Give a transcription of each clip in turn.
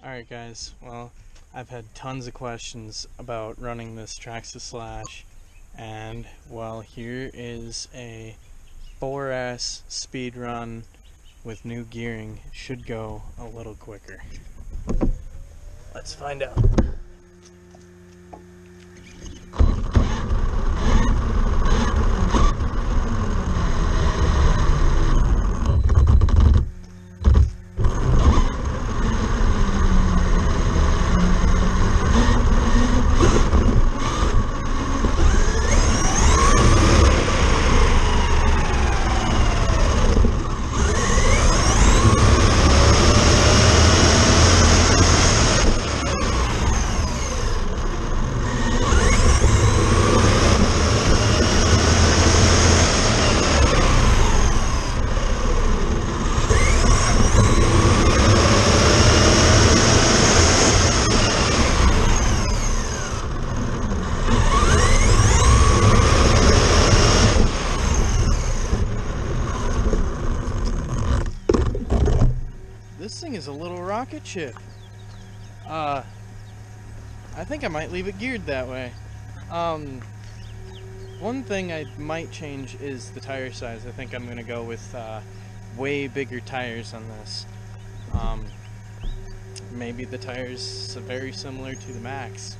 Alright guys, well, I've had tons of questions about running this Traxxas Slash, and well, here is a 4S speed run with new gearing. Should go a little quicker. Let's find out. This thing is a little rocket ship. Uh, I think I might leave it geared that way. Um, one thing I might change is the tire size. I think I'm going to go with uh, way bigger tires on this. Um, maybe the tires are very similar to the Maxx.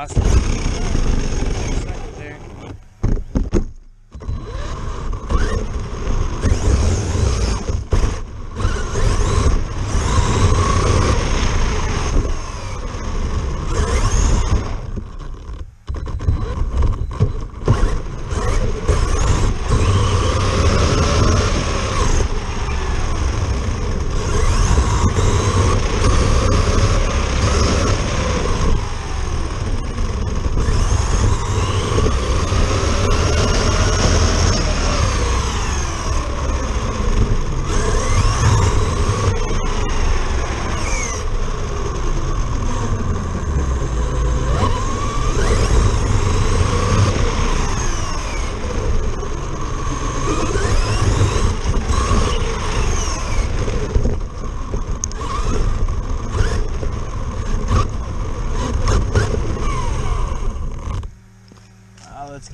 I think we lost it. Second there.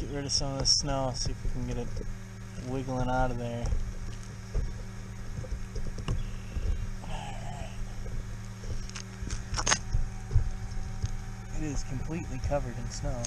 Rid of some of the snow, see if we can get it wiggling out of there. Alright. It is completely covered in snow.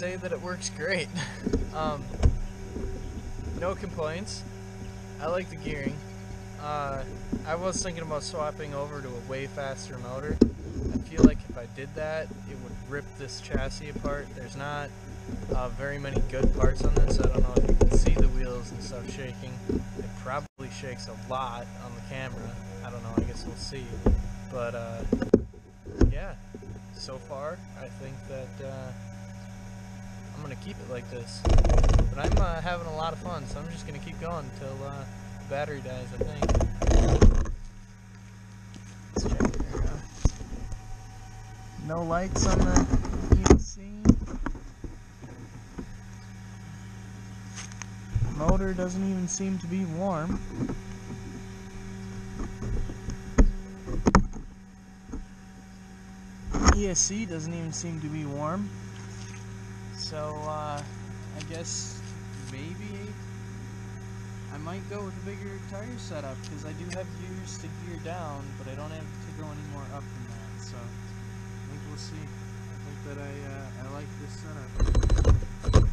Say that it works great. um, no complaints. I like the gearing. Uh, I was thinking about swapping over to a way faster motor. I feel like if I did that, it would rip this chassis apart. There's not uh, very many good parts on this. I don't know if you can see the wheels and stuff shaking. It probably shakes a lot on the camera. I don't know. I guess we'll see. But uh, yeah, so far I think that uh, I'm gonna keep it like this. But I'm uh, having a lot of fun, so I'm just gonna keep going until uh, the battery dies. I think. Let's check we. No lights on the ESC. Motor doesn't even seem to be warm. ESC doesn't even seem to be warm. So, uh, I guess maybe I might go with a bigger tire setup because I do have gears to gear down, but I don't have to go any more up than that. So, I think we'll see. I think that I, uh, I like this setup.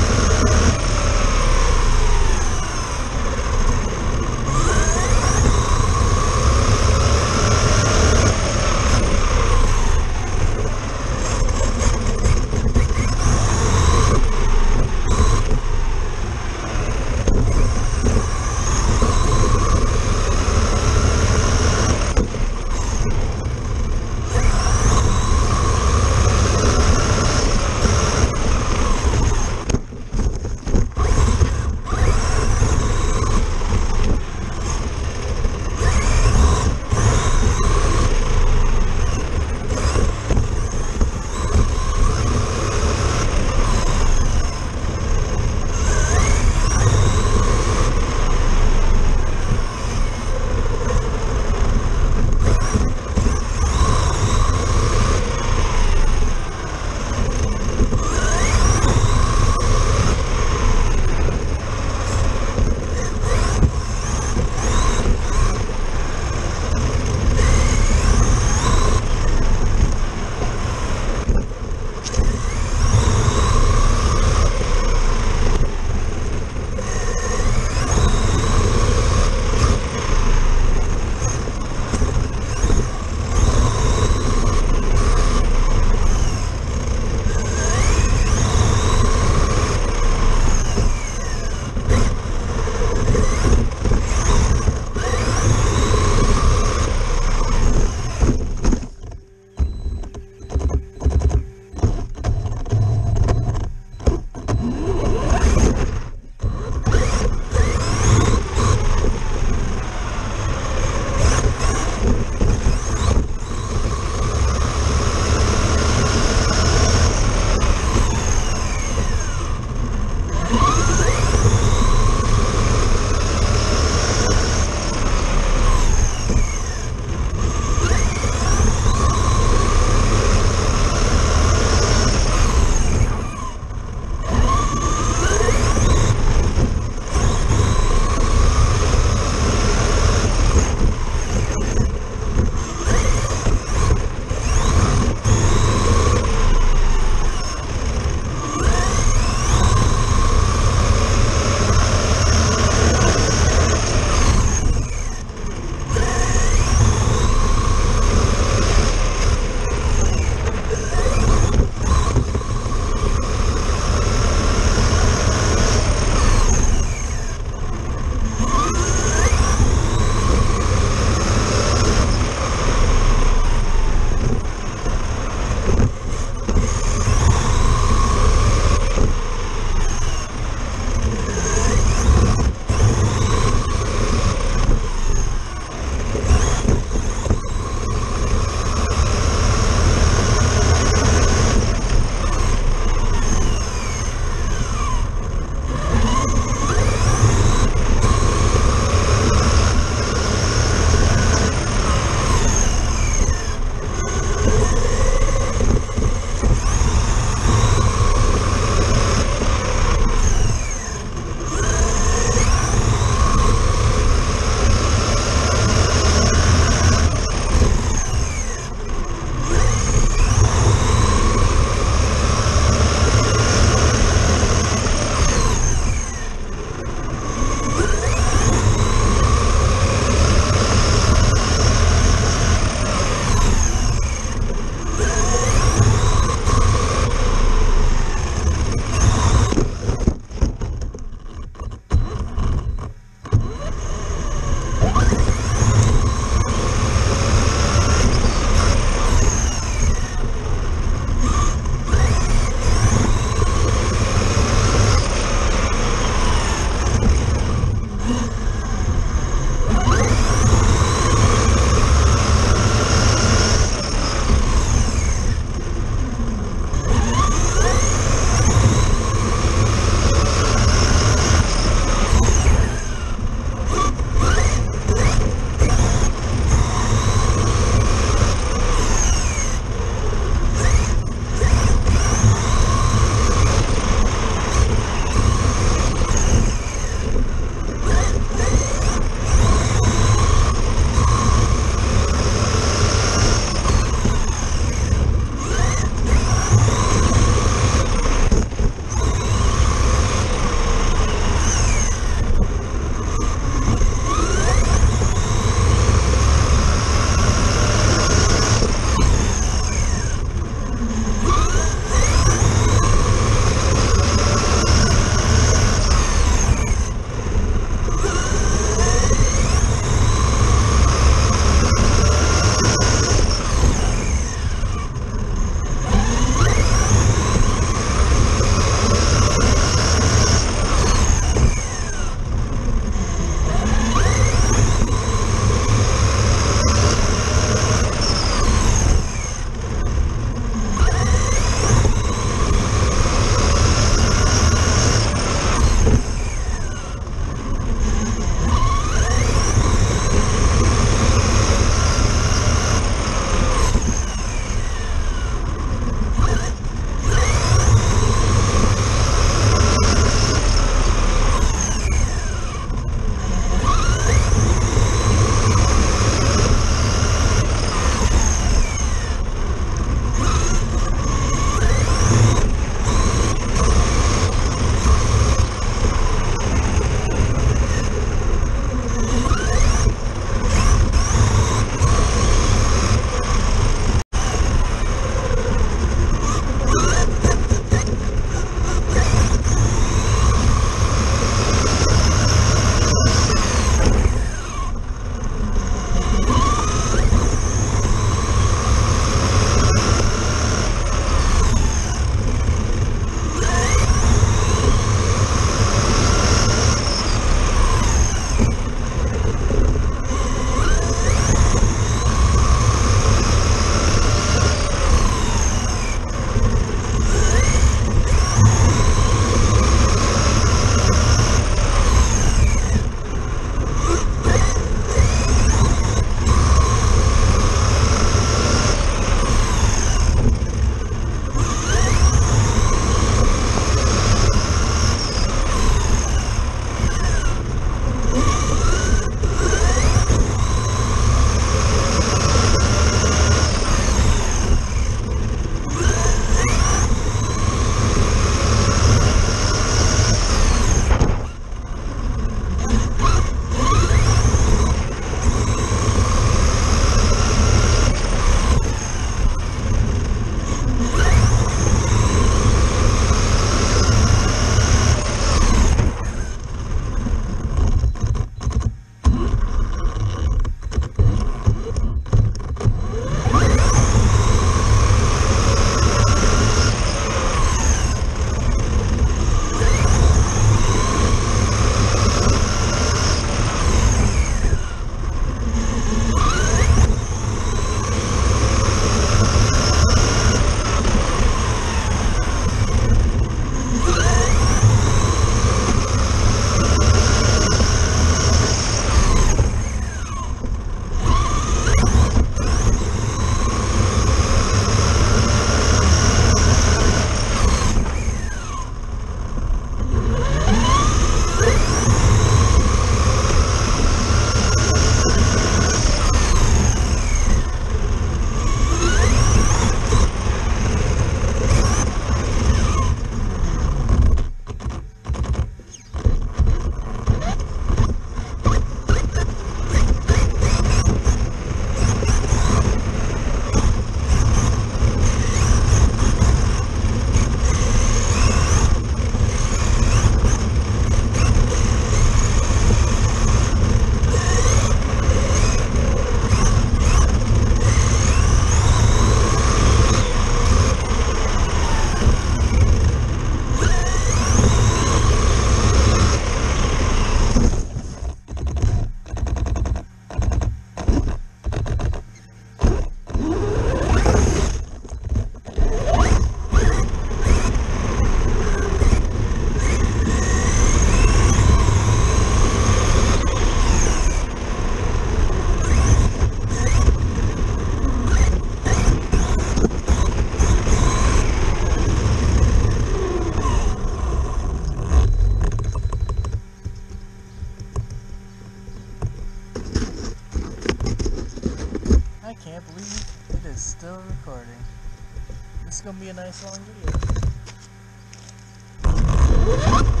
Oh!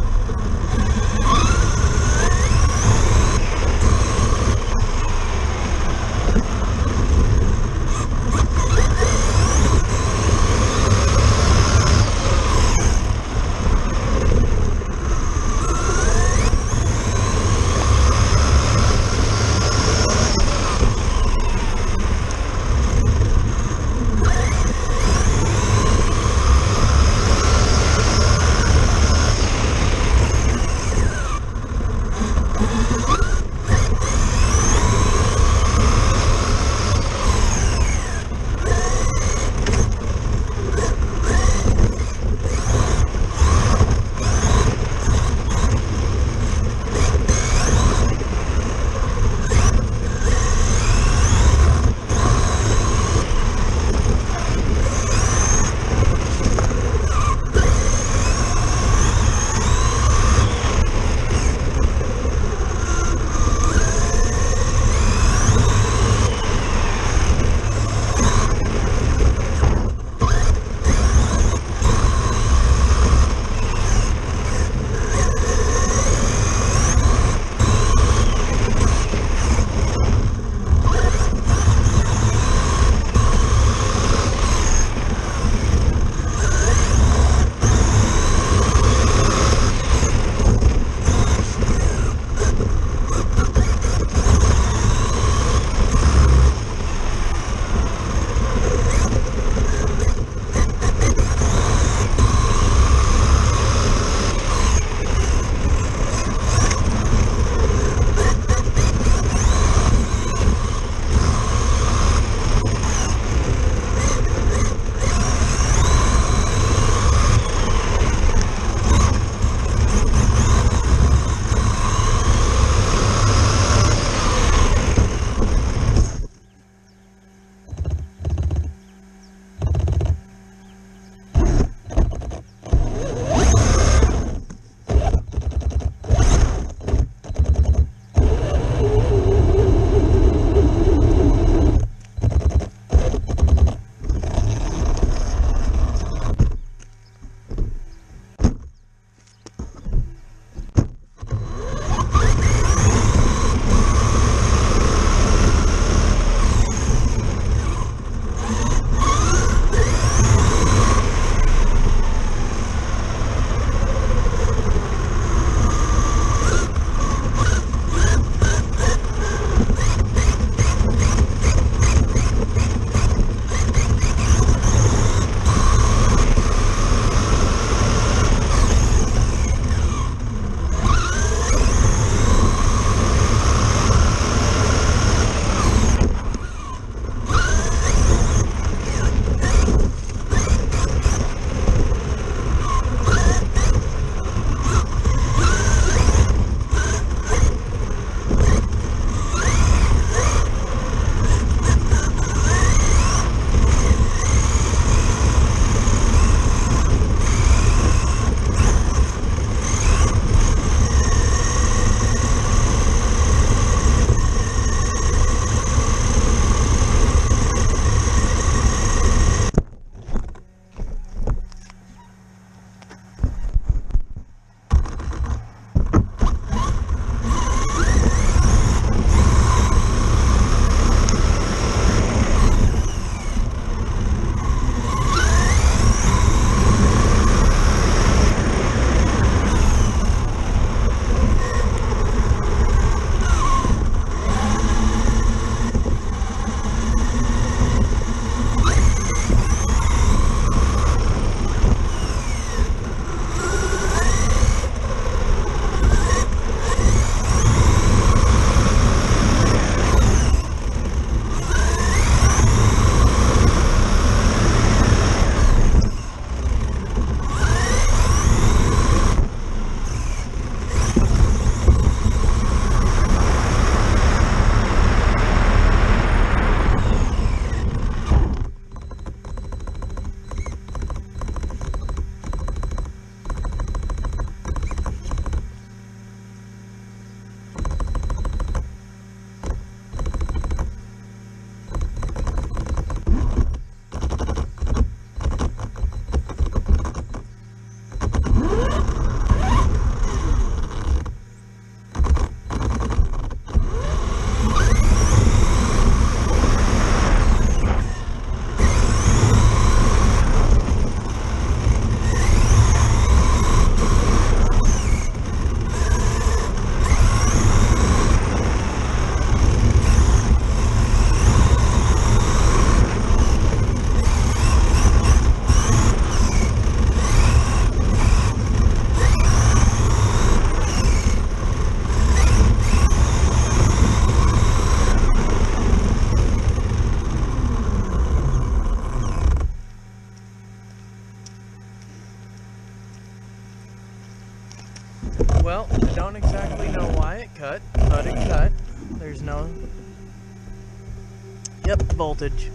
Voltage.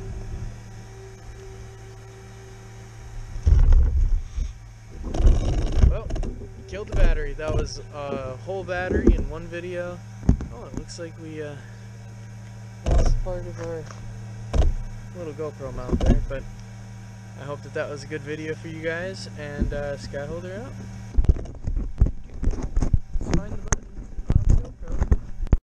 Well, killed the battery. That was a whole battery in one video. Oh, it looks like we uh, lost part of our little GoPro mount there, but I hope that that was a good video for you guys, and uh, Skyholder out.